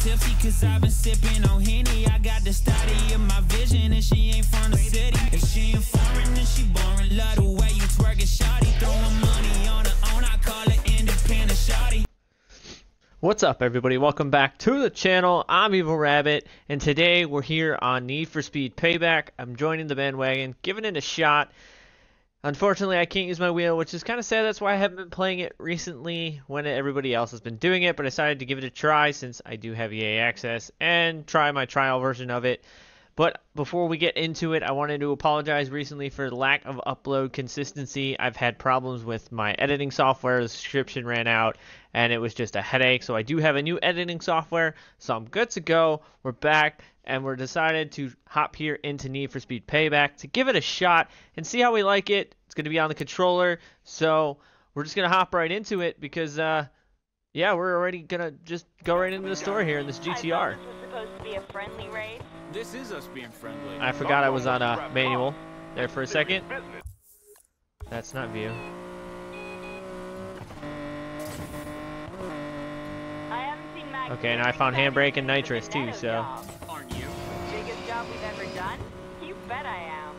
tipsy cause I've been sipping on Henny. I got the study my vision and she ain't from the city. If she ain't foreign, then she boring. Love the way you twerk it, shawty. Throwing money on her own, I call it independent. What's up, everybody? Welcome back to the channel. I'm Evil Rabbit, and today we're here on Need for Speed Payback. I'm joining the bandwagon, giving it a shot. Unfortunately, I can't use my wheel, which is kind of sad. That's why I haven't been playing it recently when everybody else has been doing it, but I decided to give it a try since I do have EA access and try my trial version of it. But before we get into it, I wanted to apologize recently for the lack of upload consistency. I've had problems with my editing software, the subscription ran out, and it was just a headache. So I do have a new editing software, so I'm good to go. We're back, and we're decided to hop here into Need for Speed Payback to give it a shot and see how we like it. It's going to be on the controller, so we're just going to hop right into it because, uh, yeah, we're already going to just go right into the store here in this GTR. This was supposed to be a friendly race. This is us being friendly. I forgot I was on a oh. manual there for a second. That's not view. I haven't seen Max. Okay, and I found handbrake and nitrous too, so. Aren't you? Biggest job we've ever done? You bet I am.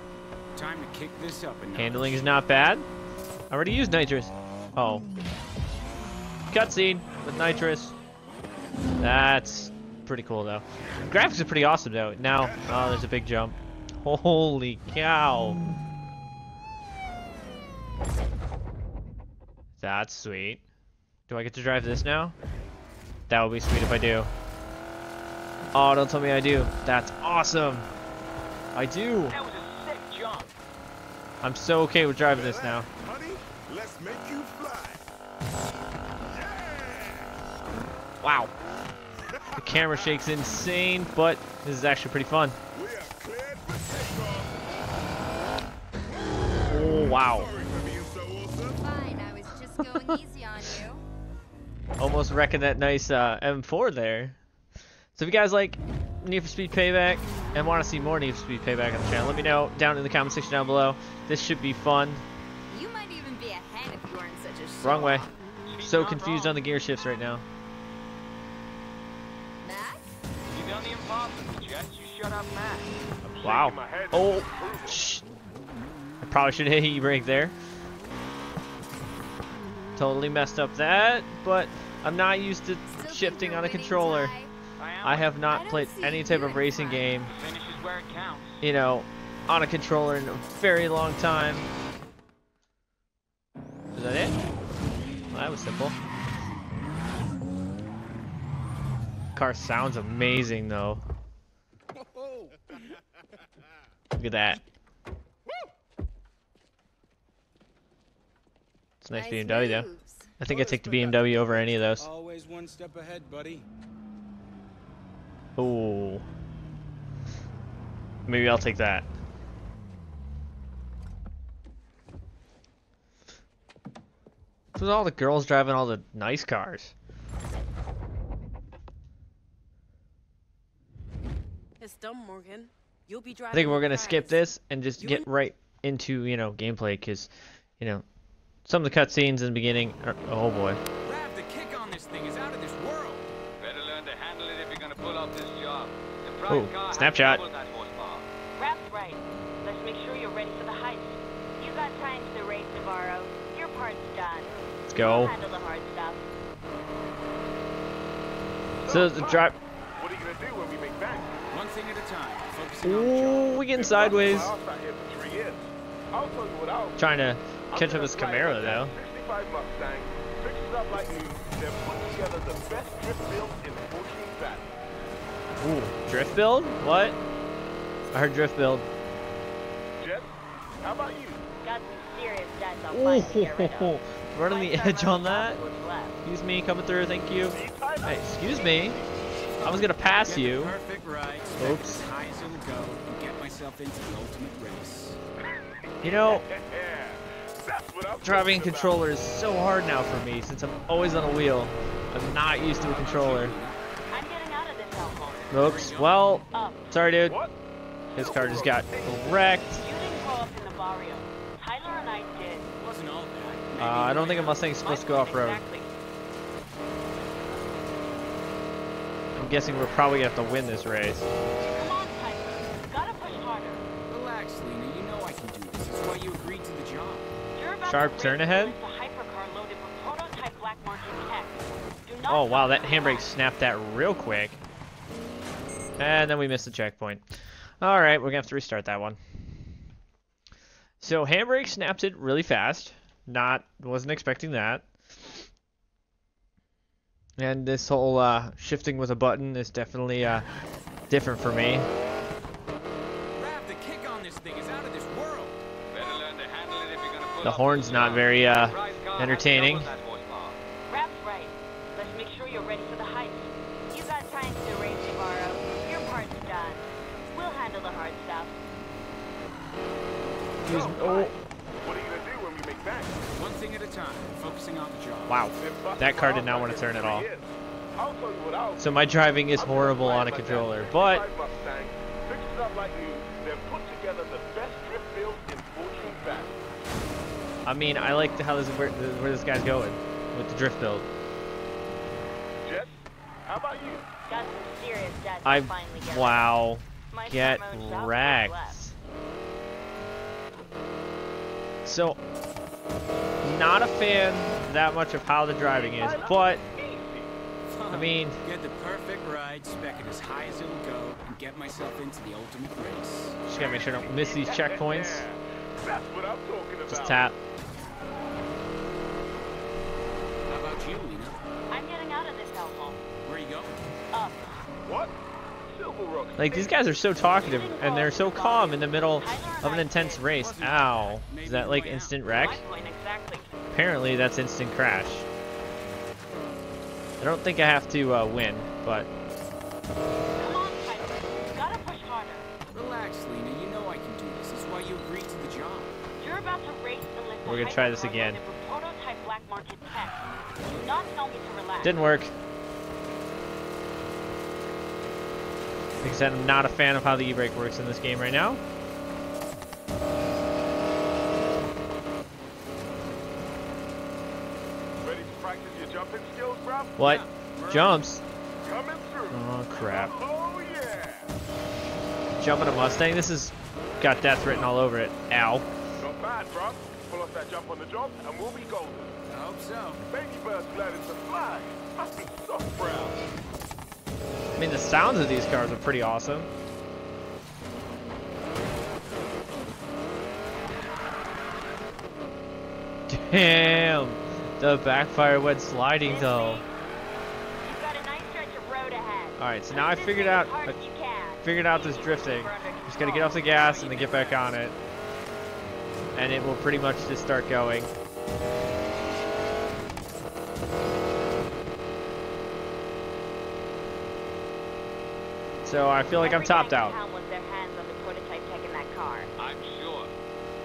Time to kick this up a. Handling is not bad. I already used nitrous. Oh. Cutscene with nitrous. That's pretty cool though. Graphics are pretty awesome though. Now, oh, there's a big jump. Holy cow. That's sweet. Do I get to drive this now? That would be sweet if I do. Oh, don't tell me I do. That's awesome. I do. That was a sick jump. I'm so okay with driving this now. Honey, let's make you fly. Wow. Camera shakes insane, but this is actually pretty fun. We are cleared for takeoff. Oh, wow. Sorry for being so awesome. Fine, I was just going easy on you. Almost wrecking that nice uh, M4 there. So if you guys like Need for Speed Payback and want to see more Need for Speed Payback on the channel, let me know down in the comment section down below. This should be fun. You might even be ahead if you weren't such a Wrong way. So confused on the gear shifts right now. Wow. my head. Oh, shh. I probably should hit e-brake there. Totally messed up that, but I'm not used to Still shifting on a controller. I have not don't played any type of racing front. game, The finish is where it you know, on a controller in a very long time. Is that it? Well, that was simple. Car sounds amazing though. Look at that. It's a nice BMW though. I think I'd take the BMW over any of those. Always one step ahead, buddy. Ooh. Maybe I'll take that. With all the girls driving all the nice cars. It's dumb, Morgan. You'll be driving. I think we're gonna skip this and just You get right into you know gameplay because you know some of the cutscenes in the beginning. Are, oh boy. Rav, the kick on this thing is out of this world. Better learn to handle it if you're gonna pull off this job. The Ooh, car snapshot. double that horsepower. Rav's right. Let's make sure you're ready for the heist. You got time to the race, Navarro. Your part's done. Let's We'll go. handle the hard stuff. So the oh, drive. Ooh, we getting sideways. My house out here for three years. I'll tell you what Trying to catch up gonna this Camaro though. 65 Mustang, fix it up like new, then put together the best drift build in Fortune Valley. Ooh, drift build? What? I heard drift build. Jess, how about you? Got some serious debts on fire to get rid of. Running the edge on that. what's. Excuse me, coming through. Thank you. Hey, excuse me. I was gonna pass you. Perfect ride. spec Oops. As high as it'll go, and get myself into the ultimate race. You know, Yeah, that's what I'm driving a controller is so hard now for me since I'm always on a wheel. I'm not used to a controller. I'm getting out of this hellhole. Oops. Well, sorry, dude. His car just got wrecked. You didn't grow up in the barrio. I did. Wasn't all that. Uh, I don't think a Mustang's supposed to go off guessing we're probably gonna have to win this race. Come on, Piper. Gotta push harder. Relax, Lena. You know I can do this. That's why you agreed to the job. You're about Sharp to turn ahead? against a hypercar loaded with prototype black market tech. Do not Oh wow, that handbrake snapped that real quick. And then we missed the checkpoint. Alright, we're gonna have to restart that one. So handbrake snapped it really fast. Not wasn't expecting that. And this whole uh, shifting with a button is definitely uh, different for me. The kick on this thing is out of this world. Better learn to handle it if you're gonna pull The off horn's not very uh, Surprise car has entertaining. double that wow. That car did not want to turn at all. three years. I'll tell you what I'll So my driving is horrible on a controller, but Mustang, fix it up like new, then put together the best drift build in Fortune Valley. I mean I like the how this where, where this guy's going with the drift build. Jess, how about you? Got some serious debt I finally get wow. Get front row shop was wrecked. So, not a fan that much of how the driving is, but I mean, Get the perfect ride, spec it as high as it'll go, and get myself into the ultimate race. just gotta make sure I don't miss these checkpoints. That's what I'm talking about. Just tap. How about you, Like these guys are so talkative and they're so calm in the middle of an intense race. Ow. Is that like instant wreck? My point exactly. Apparently that's instant crash. I don't think I have to uh, win, but Come on, Piper. Gotta push harder. Relax, Lena. You know I can do this. That's why you agreed to the job. You're about to race We're gonna try this again. Didn't black market tech. Do not tell me to relax. didn't work. Like I said, I'm not a fan of how the e-brake works in this game right now. Ready to practice your jumping skills, bruv? What? Merle. Jumps? Coming through. Oh crap. Oh yeah. Jumping a Mustang? This has got death written all over it. Ow. Not bad, bruv. Pull off that jump on the job, and we'll be golden. I hope so. Baby bird's learning to fly. Must be so proud. I mean, the sounds of these cars are pretty awesome. Damn! The backfire went sliding though. You've got a nice stretch of road ahead. Alright, so now I figured out I as you can. figured out this drifting. under Just gotta get off the gas and then get back on it. And it will pretty much just start going. So I feel like I'm topped out. town wants their hands on the prototype tech in that car. I'm sure.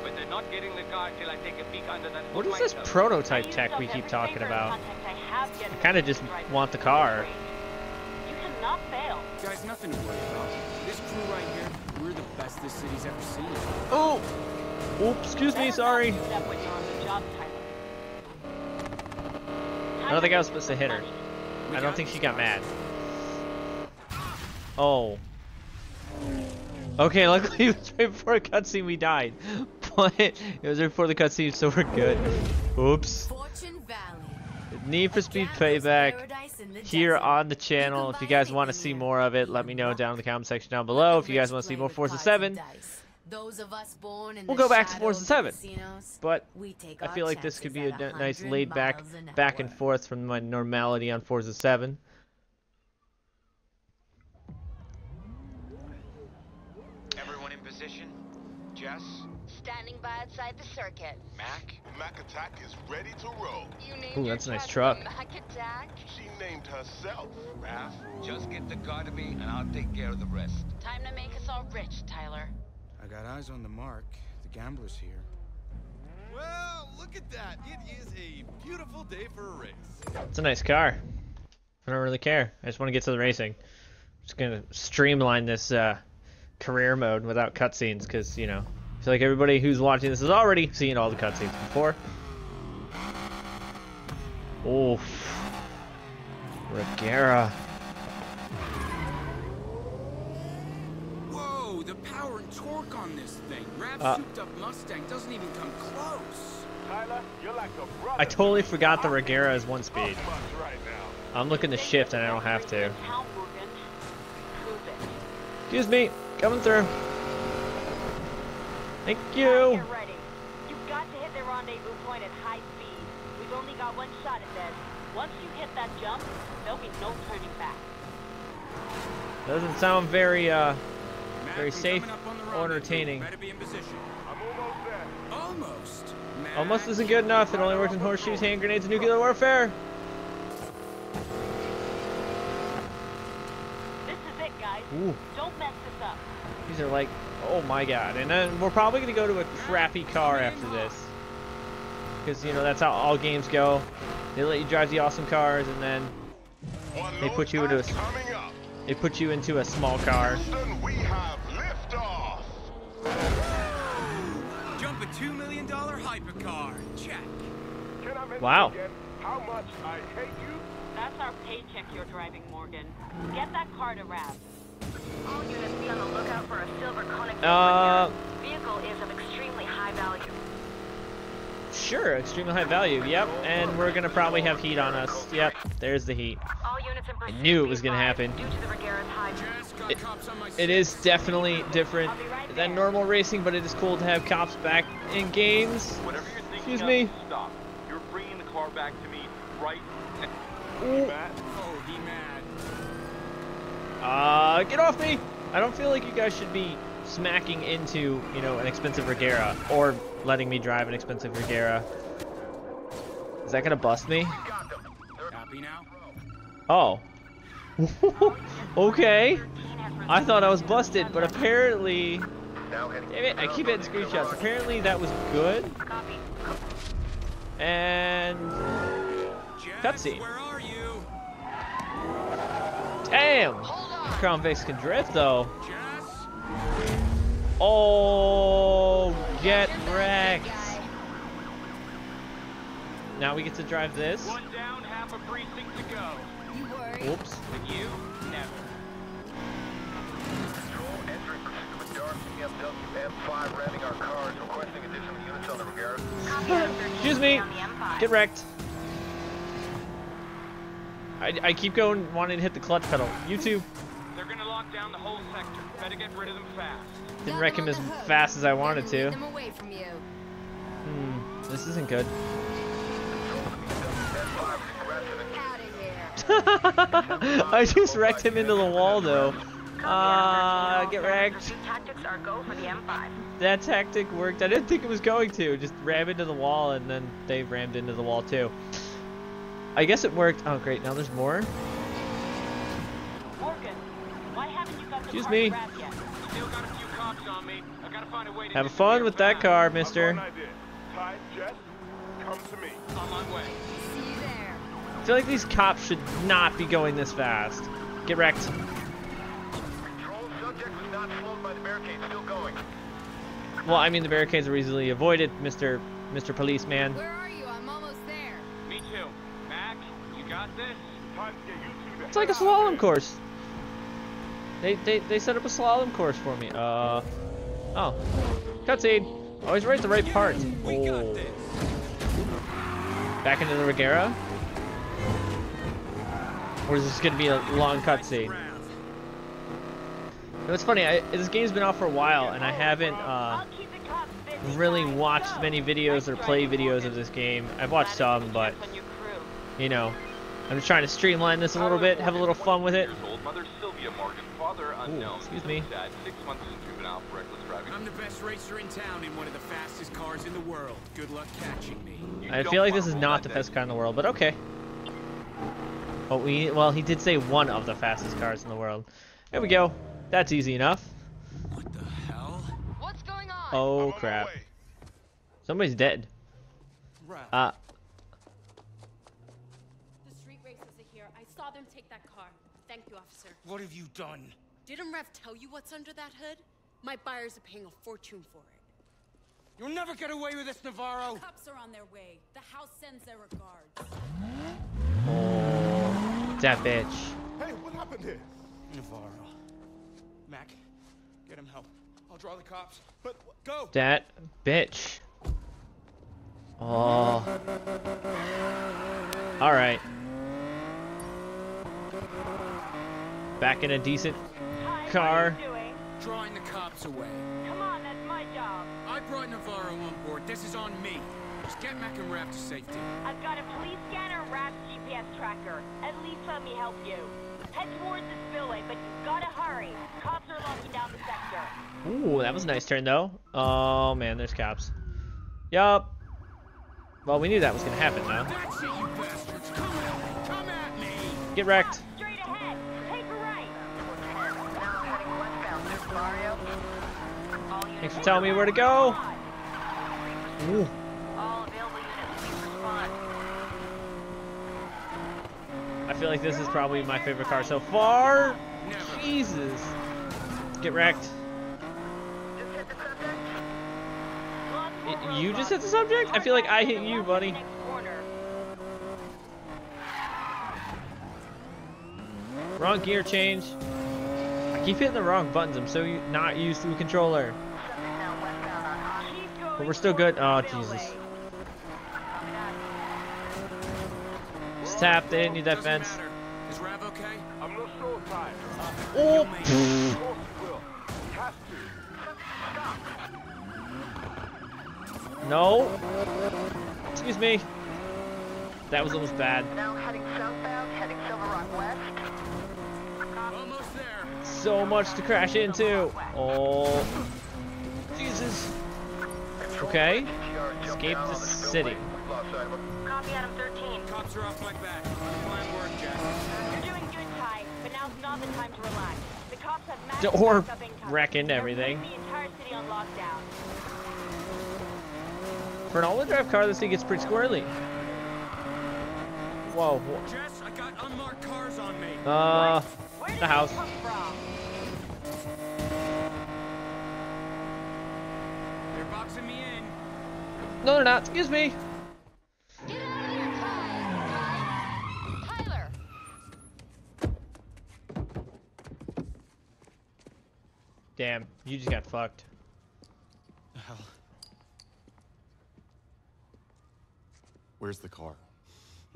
But they're not getting the car till I take a peek under that What hood is this prototype tech we keep talking about? I have yet I to kinda just want the car. great. You cannot fail. Guys, nothing to worry about. This crew right here, we're the best this city's ever seen. Oh! Oops, excuse me, sorry. not do that when you're on the job, Tyler. I don't think I was supposed to hit her. I don't think she got mad. Oh. Okay, luckily it was right before the cutscene we died. But it was right before the cutscene, so we're good. Oops. Fortune Valley. Need for Speed Payback paradise in the here on the channel. If you guys want to see more of it, let me know down in the comment section down below. If you guys want to see more Forza 7, of us born in We'll go back to Forza of 7. but I feel like this could be a chances n- at nice laid back back and forth from my normality on Forza 7. Jess? Standing by outside the circuit. Mac? Mac Attack is ready to roll. You named Ooh, that's a nice truck. Mac Attack? She named herself. Rav? Just get the car to me and I'll take care of the rest. Time to make us all rich, Tyler. I got eyes on the mark. The gambler's here. Well, look at that. It is a beautiful day for a race. It's a nice car. I don't really care. I just want to get to the racing. just gonna streamline this uh, career mode without cutscenes because you know I feel like everybody who's watching this has already seen all the cutscenes before. Oof. Regera. Whoa, the power and torque on this thing. Rav's uh, souped up Mustang doesn't even come close. Tyler, you're like a brother. I totally forgot the Regera is one speed. I'm looking to shift and I don't have to. Excuse me, coming through. Thank you. Get ready. You've got to hit the rendezvous point at high speed. We've only got one shot at this. Once you hit that jump, there'll be no turning back. Doesn't sound very uh Very safe coming up on the or entertaining. Better be in position. I'm almost. Almost. Almost isn't good enough. It only works in horseshoes, hand grenades, and nuclear warfare. This is it, guys. Ooh, Don't mess this up. these are like, oh my god. And then we're probably gonna go to a crappy car after this. Because, you know, that's how all games go. They let you drive the awesome cars and then They put you into a s- Coming up. they put you into a small car. Houston, we have liftoff. Jump a $2 million hypercar. Check. Can I Wow. how much I hate you? That's our paycheck you're driving, Morgan. Get that car to Rav. All units be on the lookout for a silver Koenigsegg Uh, Vehicle is of extremely high value. Sure, extremely high value. Yep, and we're gonna probably have heat on us. Yep, there's the heat. All units knew it was gonna happen. Due to the Regera's high Just got It- cops on my It is definitely different I'll be right than normal racing, but it is cool to have cops back in games. Whatever you're thinking Excuse me. stop. You're bringing the car back to me right now. Ooh. Matt, Oh, he mad. Uh, get off me! I don't feel like you guys should be smacking into, you know, an expensive Regera or letting me drive an expensive Regera. Is that gonna bust me? Oh. okay. I thought I was busted, but apparently. Damn it, I keep hitting screenshots. Apparently that was good. And. Cutscene. where are you? Damn! Crown Vics can drift though. Oh, get wrecked. Now we get to drive this. One down, half a precinct to go. You worry. Oops. With you, never. Control, entering pursuit with dark BMW M5 ramming our cars, requesting additional units on the Regera. Copy on 13 Excuse me. on the M5. Get wrecked. I, I keep going wanting to hit the clutch pedal. You down the whole sector. Better get rid of them fast. Didn't wreck him as fast as I wanted to. lead them away from you. Hmm, this isn't good. Out of here. I just wrecked him into the wall though. Ah, Copy get wrecked. Pursuit tactics are go for the M5. That tactic worked. I didn't think it was going to. Just ram into the wall and then they rammed into the wall too. I guess it worked. Oh great, now there's more. Morgan, why haven't you got the Excuse car me. to Rav yet? Still got a few cops on me. I a Have fun with that car, mister. an idea. Ty, Jess, come to me. On my way. See you there. I feel like these cops should not be going this fast. Get wrecked. Control, subject was not slowed by the barricade, still going. Well, I mean the barricades are easily avoided, Mr. Mr. Policeman. Where are you? I'm almost there. Me too. Mac, you got this? Time to get you two to It's like a slalom course. They, they they set up a slalom course for me. Uh oh. Cutscene. Always right at the right part. Oh. Back into the Regera? Or is this gonna be a long cutscene? Rav. You know, It's funny, I, this game's been out for a while and I haven't uh, I'll keep the cops busy, really watched many videos or play videos of this game. I've watched some, but On your crew. you know, I'm just trying to streamline this a little bit, have a little fun with it. Years old, Morgan, father unknown. excuse me. Dad, six months in juvenile for reckless driving. I'm the best racer in town in one of the fastest cars in the world. Good luck catching me. You I feel like this is not the dice. fastest car in the world, but okay. Oh, we well, he did say one of the fastest cars in the world. There we go. That's easy enough. What the hell? What's going on? Oh crap. Somebody's dead. Rav. Uh, The street racers are here. I saw them take that car. Thank you, officer. What have you done? Didn't Rav tell you what's under that hood? My buyers are paying a fortune for it. You'll never get away with this, Navarro. Cops are on their way. The house sends their regards. oh, that bitch. Hey, what happened here? Navarro. Mac, get him help. I'll draw the cops. But go. That bitch. Oh. Alright. Back in a decent car. Drawing the cops away. Come on, that's my job. I brought Navarro on board. This is on me. Just get Mac and Rav to safety. I've got a police scanner and Rav's GPS tracker. At least let me help you. Head towards the spillway, but you've gotta hurry. Cops are locking down the sector. Ooh, that was a nice turn though. Oh man, there's cops. Yup. Well, we knew that was gonna happen now. That's it, you bastards. Come at me. Come at me. Get wrecked. Thanks for telling me where to go. Ooh. All available units, please respond. I feel like this is probably my favorite car so far. Jesus. Get wrecked. Just hit the You just hit the subject? I feel like I hit you, buddy. Wrong gear change. I keep hitting the wrong buttons. I'm so not used to a controller. Subject now westbound on Hot. Keep going But we're still good. Oh, Jesus. Just tap. They didn't need that fence. Is Rav okay? I'm a little slow. Oh. Of course he will. He has to. No. Excuse me. That was almost bad. So much to crash into. Oh. Jesus. Okay. Escape the city. Copy Adam 13. Cops are off my back. Fine work, Jess. You're doing good, Ty, but now's not the time to relax. The cops have massive Or backup incoming. wreck into They're everything. The entire city on lockdown. For an all-wheel drive car, this thing gets pretty squirrely. Whoa. Jess, I got unmarked cars on me. Uh, the house. this come from? They're boxing me in. No, they're not. Excuse me. Get out of here, Ty! Ty! Tyler! Damn, you just got fucked. The hell? Where's the car?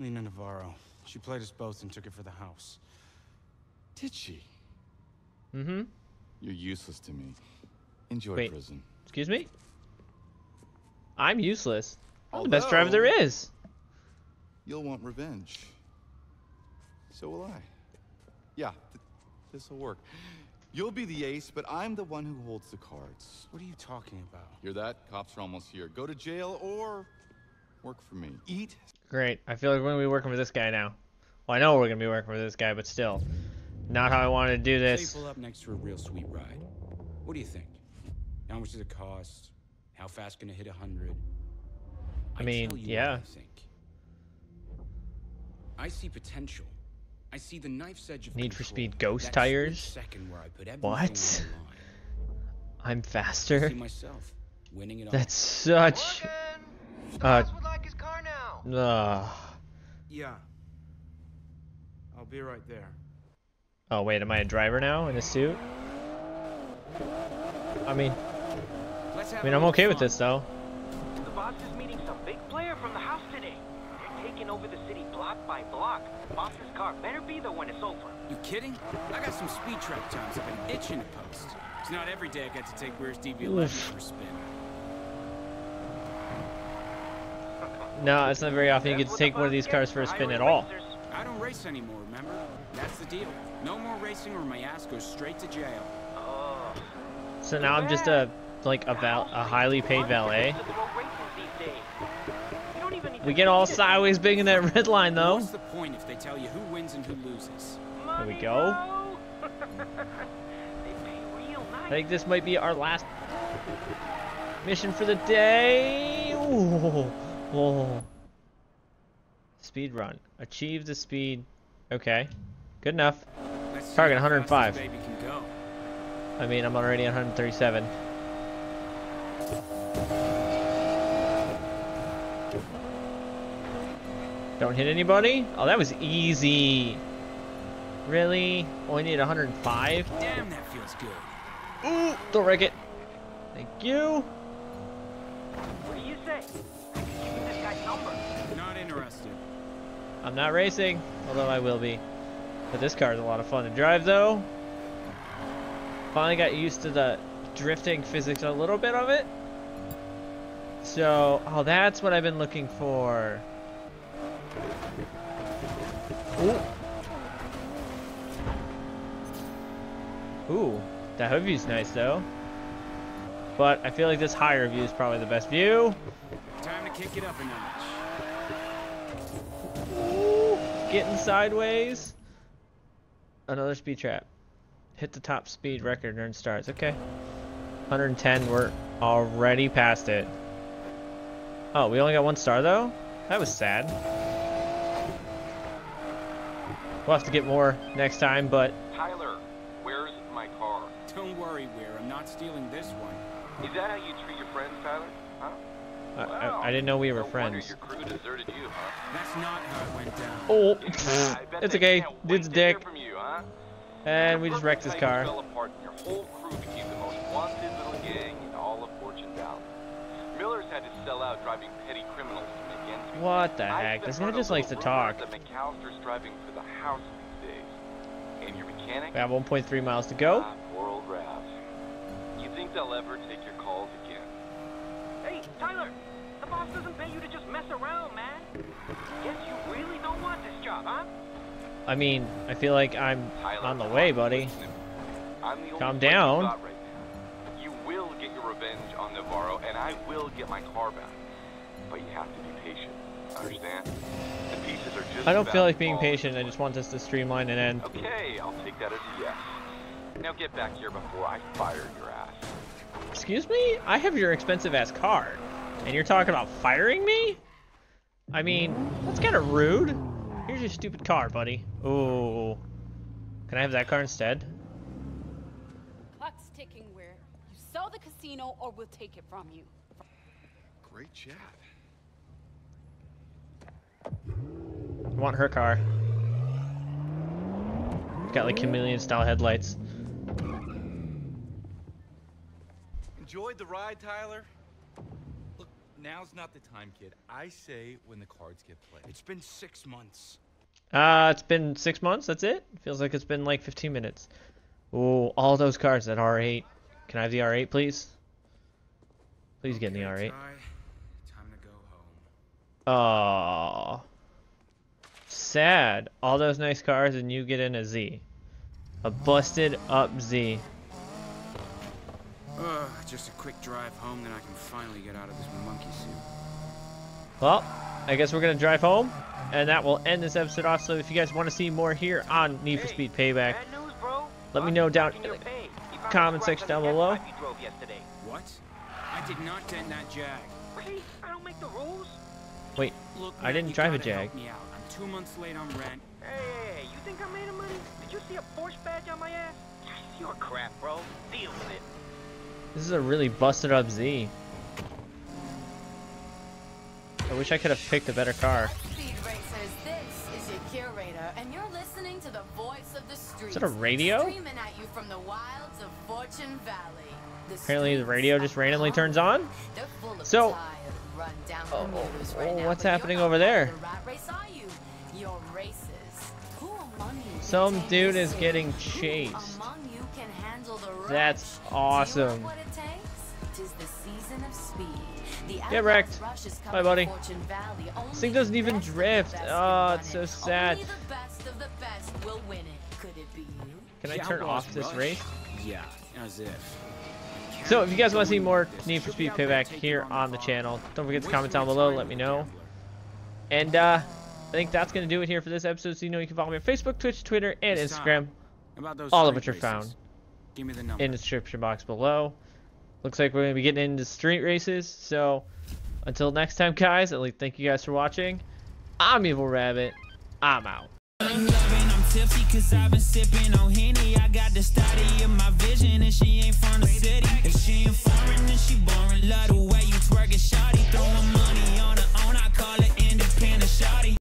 Lena Navarro. She played us both and took it for the house. Did she? Mm-hmm. You're useless to me. Enjoy Wait. prison. Excuse me? I'm useless. I'm the best driver there is. You'll want revenge. So will I. Yeah, th this'll work. You'll be the ace, but I'm the one who holds the cards. What are you talking about? Hear that? Cops are almost here. Go to jail or work for me. Eat. Great. I feel like we're gonna be working for this guy now. Well, I know we're gonna be working for this guy, but still, not how I wanted to do Say this. pull up next to a real sweet ride. What do you think? How much does it cost? How fast can it hit a hundred? I mean, tell you what yeah. I think. I see potential. I see the knife's edge of Need for. Speed ghost That tires? Second where I put What? on the line. I'm I faster. see myself winning it all. That's such. Uh. Uh. Yeah. I'll be right there. Oh wait, am I a driver now in a suit? I mean, Let's have I mean, I'm okay with this though. The boss is meeting some big player from the house today. They're taking over the city block by block. Boss's car better be there when it's over. You kidding? I got some speed trap times I've been itching to post. It's not every day I get to take Weir's DB11 Oof. for a spin. No, it's not very often you get to take one of these cars for a spin at all. I don't race anymore, remember? That's the deal. No more racing or my ass goes straight to jail. Oh. So now I'm just a like a val a highly paid valet. We get all sideways big in that red line though. What's the point if they tell you who wins and who loses? There we go. I think this might be our last mission for the day. Ooh. Oh. Speed run. Achieve the speed. Okay. Good enough. Target how fast this 105. baby can go. I mean, I'm already at 137. Don't hit anybody? Oh, that was easy. Really? Only need 105? Damn, that feels good. Ooh, don't wreck it. Thank you. What do you say? I could give you this guy's number. Not interested. I'm not racing, although I will be. But this car is a lot of fun to drive, though. Finally got used to the drifting physics a little bit of it. So, oh, that's what I've been looking for. Ooh. Ooh, that hood view's nice, though. But I feel like this higher view is probably the best view. Time to kick it up a notch. Ooh, getting sideways. Another speed trap. Hit the top speed record, earn stars. Okay. 110, we're already past it. Oh, we only got one star though? That was sad. We'll have to get more next time, but Tyler, where's my car? Don't worry, Weir. I'm not stealing this one. Is that how you treat your friends, Tyler? Huh? I, I, I didn't know we were no friends. your crew deserted you, huh? That's not how it went down. Oh, Yeah, it's okay. Dude's a dick. From you, huh? And we just wrecked his car. Fell apart and your whole crew became the most wanted little gang in all of Fortune Valley. Miller's had to sell out driving petty criminals to make ends meet. What the I've heck? This guy just likes to talk. rumors That McAlister's driving for the house these days. And your mechanic? We have 1.3 miles to go. Ah, poor. You think they'll ever take your calls again? Hey, Tyler, the boss doesn't pay you to just mess around, man. Guess you really don't want this job, huh? I mean, I feel like I'm Tyler, on the way, buddy. listen to me. I'm the Calm friend you've down. Revenge on Navarro, and I will get my car back. But you have to be patient. Understand? The pieces are just I don't feel like being patient. I just want this to streamline and end. Okay, I'll take that as a yes. Now get back here before I fire your ass. Excuse me? I have your expensive ass car. And you're talking about firing me? I mean, that's kind of rude. Here's your stupid car, buddy. Ooh. Can I have that car instead? Clock's ticking where you sell the casino or we'll take it from you. Great chat. I want her car. Got like chameleon style headlights. Enjoyed the ride, Tyler? Look, now's not the time, kid. I say when the cards get played. It's been six months. Uh, it's been six months, that's it? Feels like it's been like 15 minutes. Ooh, all those cars, that R8. Can I have the R8, please? Please get in the R8. Ty, Time to go home. Aww. Sad. All those nice cars and you get in a Z. A busted up Z. Ugh, just a quick drive home, then I can finally get out of this monkey suit. Well, I guess we're gonna drive home, and that will end this episode off. So if you guys want to see more here on Need for Hey, Speed Payback, Bad news, let me Boss know is down comment section down below. You drove yesterday. What? I did not dent that jag. Wait, I don't make the rules. Wait, Look, I didn't drive a gotta Jag. Me out. I'm two months late on rent. Hey, hey, hey, you think I made a money? Did you see a Porsche badge on my ass? You're crap, bro. Deal with it. This is a really busted up Z. I wish I could have picked a better car. Speed Racers, is your curator, and you're listening to the voice of the streets. that a radio? Streaming at you from the wilds of Fortune Valley. The Apparently the radio just randomly turns on. They're full of So- Oh, commuters oh, oh, right now, what's happening over there? the race, are you? Your races. Who among you Some dude is getting chased. among you can handle the rush? That's awesome. Get wrecked. Rush Bye, buddy. to This thing doesn't even best of the drift. Oh, it's so sad. Only the best of the best will win it. Could it be you? Can I turn off this race? Yeah, as if. So if you guys want to see more Need for Speed be out there Payback here on on the channel, don't forget to comment down below. Let me know. And uh, I think that's gonna do it here for this episode. So you know you can follow me on Facebook, Twitch, Twitter, and Instagram. time. About those All of which are found Give me the number. in the description box below. Looks like we're gonna be getting into street races. So until next time, guys. At least thank you guys for watching. I'm Evil Rabbit. I'm out. Tipsy cause I've been sipping on Henny. I got the study my vision and she ain't from the city. She ain't foreign, she boring. Love the way you twerk it, shawty. Throwing money on her own, I call it independent shawty.